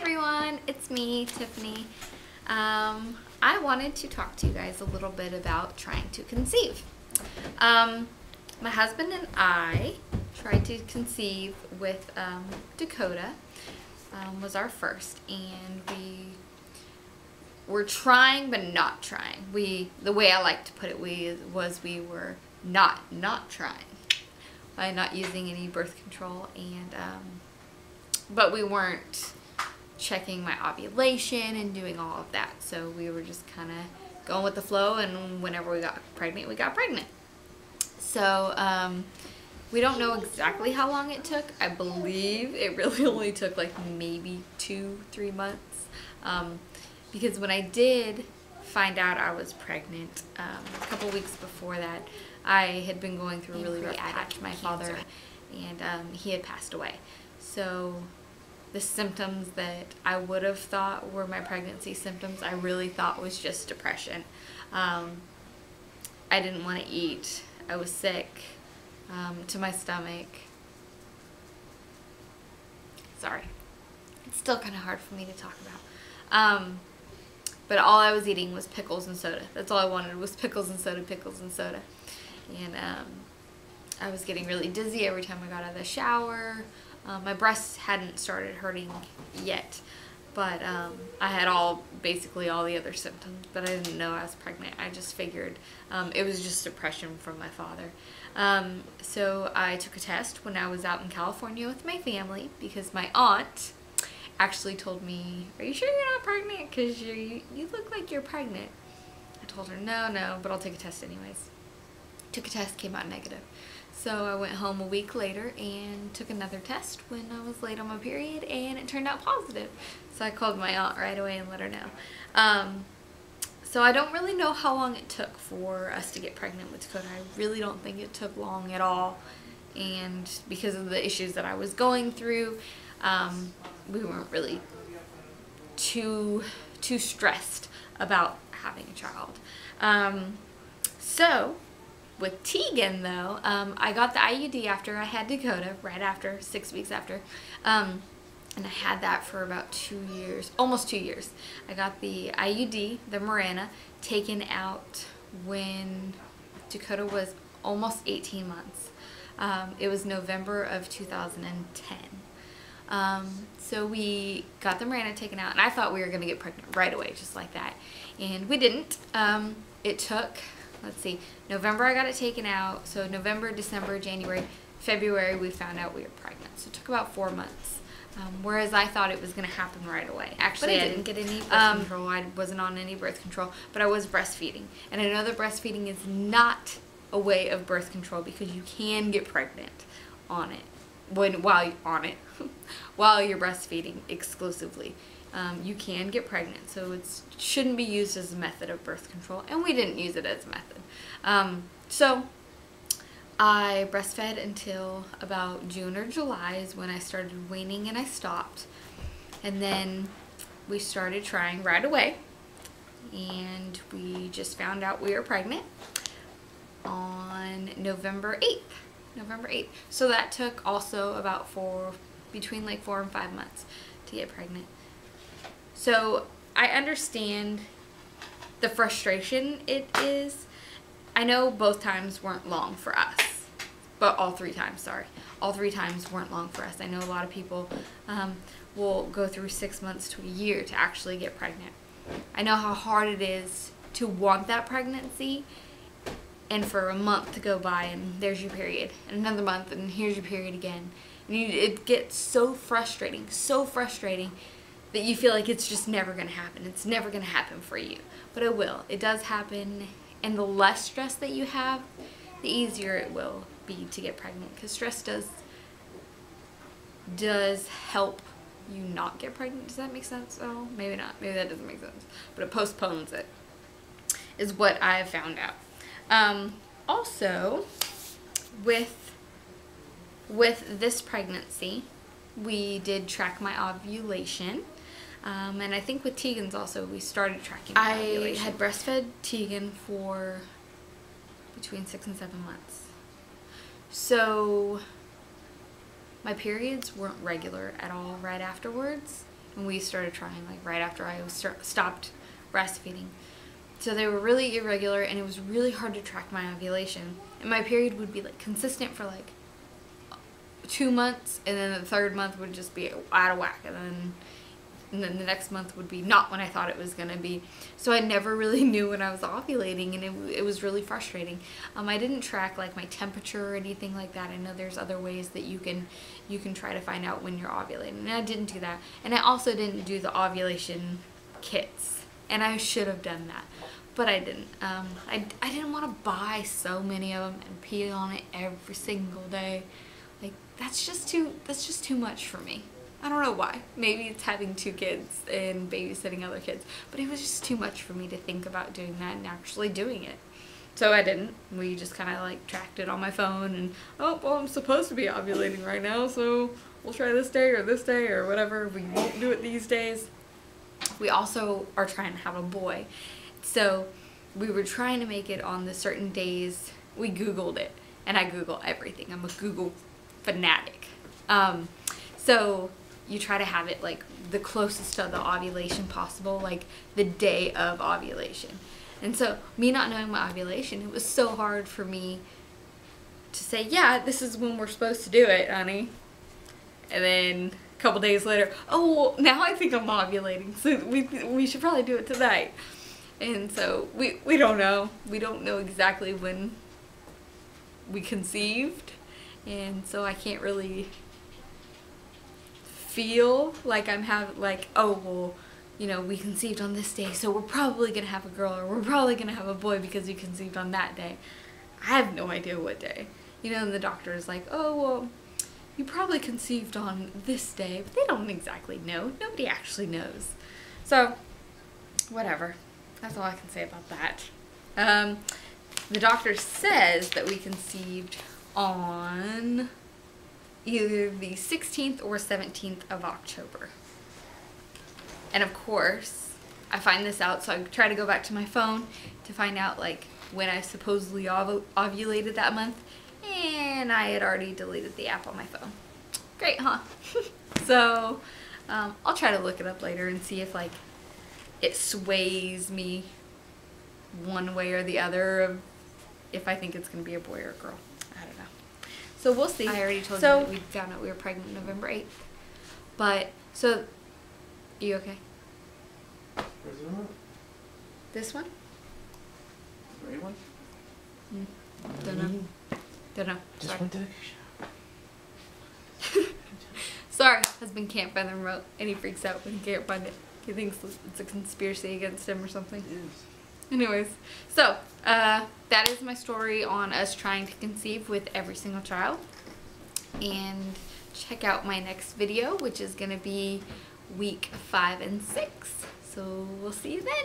everyone, it's me, Tiffany. Um, I wanted to talk to you guys a little bit about trying to conceive. Um, my husband and I tried to conceive with um, Dakota, um, was our first, and we were trying but not trying. We, the way I like to put it, we was we were not not trying by not using any birth control, and um, but we weren't checking my ovulation and doing all of that. So we were just kind of going with the flow, and whenever we got pregnant, we got pregnant. So um, we don't know exactly how long it took. I believe it really only took like maybe two, three months. Um, because when I did find out I was pregnant, um, a couple weeks before that, I had been going through a really rough patch. My father, and um, he had passed away. So the symptoms that I would have thought were my pregnancy symptoms, I really thought was just depression. Um, I didn't want to eat. I was sick um, to my stomach. Sorry. It's still kind of hard for me to talk about. Um, but all I was eating was pickles and soda. That's all I wanted was pickles and soda, pickles and soda. And um, I was getting really dizzy every time I got out of the shower. Um, my breasts hadn't started hurting yet, but um, I had all basically all the other symptoms, but I didn't know I was pregnant. I just figured um, it was just depression from my father. Um, so I took a test when I was out in California with my family because my aunt actually told me, "Are you sure you're not pregnant? Because you you look like you're pregnant." I told her, "No, no, but I'll take a test anyways." Took a test, came out negative. So I went home a week later and took another test when I was late on my period and it turned out positive. So I called my aunt right away and let her know. Um, so I don't really know how long it took for us to get pregnant with Dakota. I really don't think it took long at all. And because of the issues that I was going through, um, we weren't really too too stressed about having a child. Um, so with Tegan, though, um, I got the IUD after I had Dakota, right after, six weeks after. Um, and I had that for about two years, almost two years. I got the IUD, the Mirena, taken out when Dakota was almost 18 months. Um, it was November of 2010. Um, so we got the Mirena taken out, and I thought we were going to get pregnant right away, just like that. And we didn't. Um, it took let's see, November I got it taken out. So November, December, January, February we found out we were pregnant. So it took about four months. Um, whereas I thought it was going to happen right away. Actually, I didn't. didn't. get any birth um, control. I wasn't on any birth control, but I was breastfeeding. And I know that breastfeeding is not a way of birth control because you can get pregnant on it when while on it while you're breastfeeding exclusively um, you can get pregnant. So it shouldn't be used as a method of birth control, and we didn't use it as a method. Um, so I breastfed until about June or July is when I started weaning and I stopped. And then we started trying right away. And we just found out we were pregnant on November 8th. November 8th. So that took also about four, between like four and five months to get pregnant. So I understand the frustration it is. I know both times weren't long for us, but all three times, sorry. All three times weren't long for us. I know a lot of people um, will go through six months to a year to actually get pregnant. I know how hard it is to want that pregnancy and for a month to go by and there's your period and another month and here's your period again. And you, it gets so frustrating, so frustrating that you feel like it's just never going to happen. It's never going to happen for you. But it will. It does happen. And the less stress that you have, the easier it will be to get pregnant. Because stress does, does help you not get pregnant. Does that make sense? Oh, maybe not. Maybe that doesn't make sense. But it postpones it, is what I've found out. Um, also, with with this pregnancy, we did track my ovulation. Um, and I think with Tegan's also, we started tracking I had breastfed Tegan for between six and seven months. So my periods weren't regular at all right afterwards. and we started trying like right after I was st- stopped breastfeeding. So they were really irregular, and it was really hard to track my ovulation. And my period would be like consistent for like two months, and then the third month would just be out of whack, and then and then the next month would be not when I thought it was gonna be. So I never really knew when I was ovulating, and it, it was really frustrating. Um, I didn't track like my temperature or anything like that. I know there's other ways that you can you can try to find out when you're ovulating, and I didn't do that. And I also didn't do the ovulation kits, and I should have done that. But I didn't. Um, I, I didn't want to buy so many of them and pee on it every single day. Like that's just too that's just too much for me. I don't know why. Maybe it's having two kids and babysitting other kids. But it was just too much for me to think about doing that and actually doing it. So I didn't. We just kind of like tracked it on my phone and, oh, well, I'm supposed to be ovulating right now, so we'll try this day or this day or whatever. We won't do it these days. We also are trying to have a boy. So we were trying to make it on the certain days. We Googled it. And I Google everything. I'm a Google fanatic. Um, so you try to have it like the closest to the ovulation possible, like the day of ovulation. And so, me not knowing my ovulation, it was so hard for me to say, yeah, this is when we're supposed to do it, honey. And then a couple days later, oh, well, now I think I'm ovulating, so we, we should probably do it tonight. And so, we, we don't know. We don't know exactly when we conceived. And so, I can't really feel like I'm have like oh well you know we conceived on this day so we're probably gonna have a girl or we're probably gonna have a boy because we conceived on that day. I have no idea what day. You know and the doctor is like oh well you probably conceived on this day but they don't exactly know. Nobody actually knows. So whatever. That's all I can say about that. Um, the doctor says that we conceived on either the 16th or 17th of October. And of course, I find this out, so I try to go back to my phone to find out like when I supposedly ov ovulated that month, and I had already deleted the app on my phone. Great, huh? so um, I'll try to look it up later and see if like it sways me one way or the other of if I think it's gonna be a boy or a girl. So we'll see. I already told so, you that we found out we were pregnant November 8th. But, so, you okay? This one? Right one? Mm, don't know. Don't know. Just Sorry. went Sorry, husband can't find the remote and he freaks out when he can't find it. He thinks it's a conspiracy against him or something. Anyways, so uh, that is my story on us trying to conceive with every single child. And check out my next video, which is going to be week five and six. So we'll see you then.